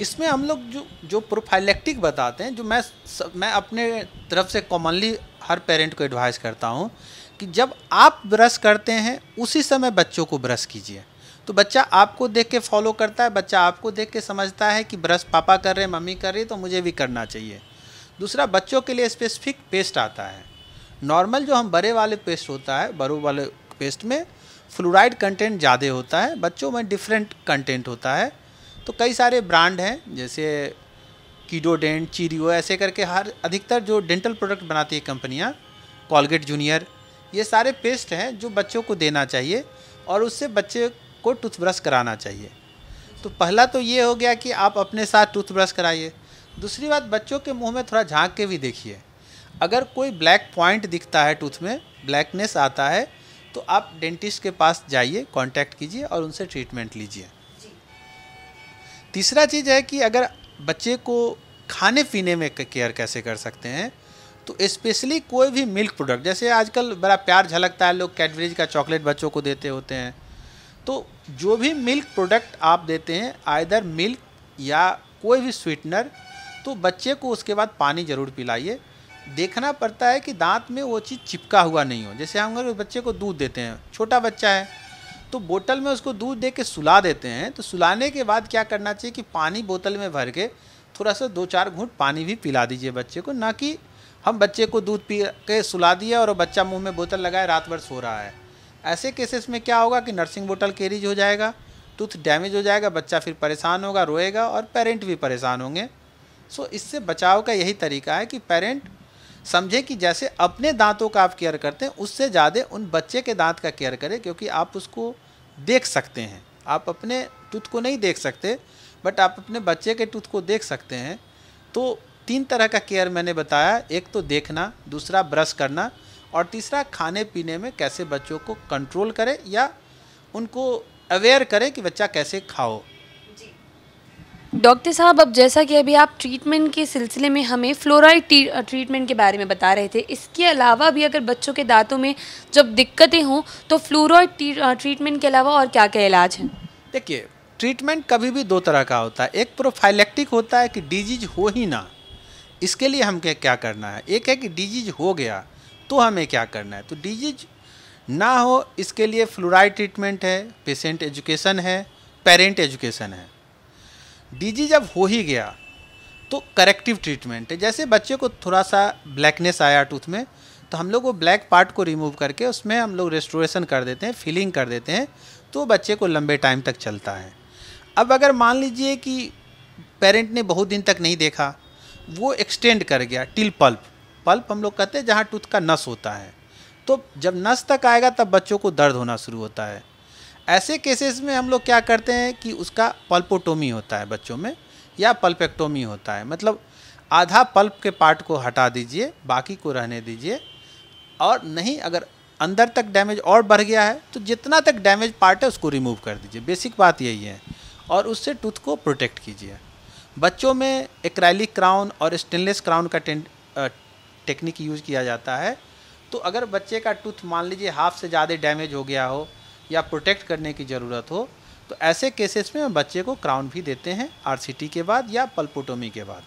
इसमें हम लोग जो जो प्रोफाइलेक्टिक बताते हैं, जो मैं मैं अपने तरफ़ से कॉमनली हर पेरेंट को एडवाइस करता हूँ कि जब आप ब्रश करते हैं, उसी समय बच्चों को ब्रश कीजिए। तो बच्चा आपको देख के फॉलो करता है, बच्चा आपको देख के समझता है कि ब्रश पापा कर रहे हैं मम्मी कर रही है तो मुझे भी करना चाहिए। दूसरा, बच्चों के लिए स्पेसिफिक पेस्ट आता है। नॉर्मल जो हम बड़े वाले पेस्ट होता है, बड़ों वाले पेस्ट में फ्लोराइड कंटेंट ज़्यादा होता है, बच्चों में डिफरेंट कंटेंट होता है। तो कई सारे ब्रांड हैं, जैसे कीडोडेंट, चीरियो, ऐसे करके हर अधिकतर जो डेंटल प्रोडक्ट बनाती है कंपनियाँ, कॉलगेट जूनियर, ये सारे पेस्ट हैं जो बच्चों को देना चाहिए और उससे बच्चे को टूथब्रश कराना चाहिए। तो पहला तो ये हो गया कि आप अपने साथ टूथब्रश कराइए। दूसरी बात, बच्चों के मुँह में थोड़ा झाँक के भी देखिए। अगर कोई ब्लैक पॉइंट दिखता है टूथ में, ब्लैकनेस आता है तो आप डेंटिस्ट के पास जाइए, कांटेक्ट कीजिए और उनसे ट्रीटमेंट लीजिए। तीसरा चीज़ है कि अगर बच्चे को खाने पीने में केयर कैसे कर सकते हैं तो स्पेशली कोई भी मिल्क प्रोडक्ट जैसे आजकल बड़ा प्यार झलकता है, लोग कैडबरीज का चॉकलेट बच्चों को देते होते हैं। तो जो भी मिल्क प्रोडक्ट आप देते हैं आइदर मिल्क या कोई भी स्वीटनर तो बच्चे को उसके बाद पानी ज़रूर पिलाइए। देखना पड़ता है कि दांत में वो चीज़ चिपका हुआ नहीं हो। जैसे हम अगर बच्चे को दूध देते हैं, छोटा बच्चा है तो बोतल में उसको दूध दे के सुला देते हैं तो सुलाने के बाद क्या करना चाहिए कि पानी बोतल में भर के थोड़ा सा दो चार घूंट पानी भी पिला दीजिए बच्चे को, ना कि हम बच्चे को दूध पी के सुला दिया और बच्चा मुँह में बोतल लगाए, रात भर सो रहा है। ऐसे केसेस में क्या होगा कि नर्सिंग बोतल कैरीज हो जाएगा, टूथ डैमेज हो जाएगा, बच्चा फिर परेशान होगा, रोएगा और पेरेंट भी परेशान होंगे। सो इससे बचाव का यही तरीका है कि पेरेंट समझे कि जैसे अपने दांतों का आप केयर करते हैं, उससे ज़्यादा उन बच्चे के दांत का केयर करें, क्योंकि आप उसको देख सकते हैं। आप अपने टूथ को नहीं देख सकते बट आप अपने बच्चे के टूथ को देख सकते हैं। तो तीन तरह का केयर मैंने बताया, एक तो देखना, दूसरा ब्रश करना, और तीसरा खाने पीने में कैसे बच्चों को कंट्रोल करें या उनको अवेयर करें कि बच्चा कैसे खाओ। डॉक्टर साहब, अब जैसा कि अभी आप ट्रीटमेंट के सिलसिले में हमें फ्लोराइड ट्रीटमेंट के बारे में बता रहे थे, इसके अलावा भी अगर बच्चों के दांतों में जब दिक्कतें हों तो फ्लोराइड ट्रीटमेंट के अलावा और क्या क्या इलाज है? देखिए ट्रीटमेंट कभी भी दो तरह का होता है। एक प्रोफाइलेक्टिक होता है कि डिज़ीज़ हो ही ना। इसके लिए हमें क्या करना है? एक है कि डिज़ीज़ हो गया तो हमें क्या करना है? तो डिज़ीज़ ना हो, इसके लिए फ्लोराइड ट्रीटमेंट है पेशेंट एजुकेशन है पेरेंट एजुकेशन है। डीजी जब हो ही गया तो करेक्टिव ट्रीटमेंट है। जैसे बच्चे को थोड़ा सा ब्लैकनेस आया टूथ में तो हम लोग वो ब्लैक पार्ट को रिमूव करके उसमें हम लोग रेस्टोरेशन कर देते हैं फिलिंग कर देते हैं तो बच्चे को लंबे टाइम तक चलता है। अब अगर मान लीजिए कि पेरेंट ने बहुत दिन तक नहीं देखा, वो एक्सटेंड कर गया टिल पल्प पल्प हम लोग कहते हैं जहाँ टूथ का नस होता है। तो जब नस तक आएगा, तब बच्चों को दर्द होना शुरू होता है। ऐसे केसेस में हम लोग क्या करते हैं कि उसका पल्पोटोमी होता है बच्चों में, या पल्पेक्टोमी होता है। मतलब आधा पल्प के पार्ट को हटा दीजिए, बाकी को रहने दीजिए, और नहीं, अगर अंदर तक डैमेज और बढ़ गया है तो जितना तक डैमेज पार्ट है उसको रिमूव कर दीजिए। बेसिक बात यही है। और उससे टूथ को प्रोटेक्ट कीजिए। बच्चों में एक्राइलिक क्राउन और स्टेनलेस क्राउन का टेक्निक यूज़ किया जाता है। तो अगर बच्चे का टूथ मान लीजिए हाफ़ से ज़्यादा डैमेज हो गया हो या प्रोटेक्ट करने की ज़रूरत हो तो ऐसे केसेस में हम बच्चे को क्राउन भी देते हैं आरसीटी के बाद या पल्पोटोमी के बाद।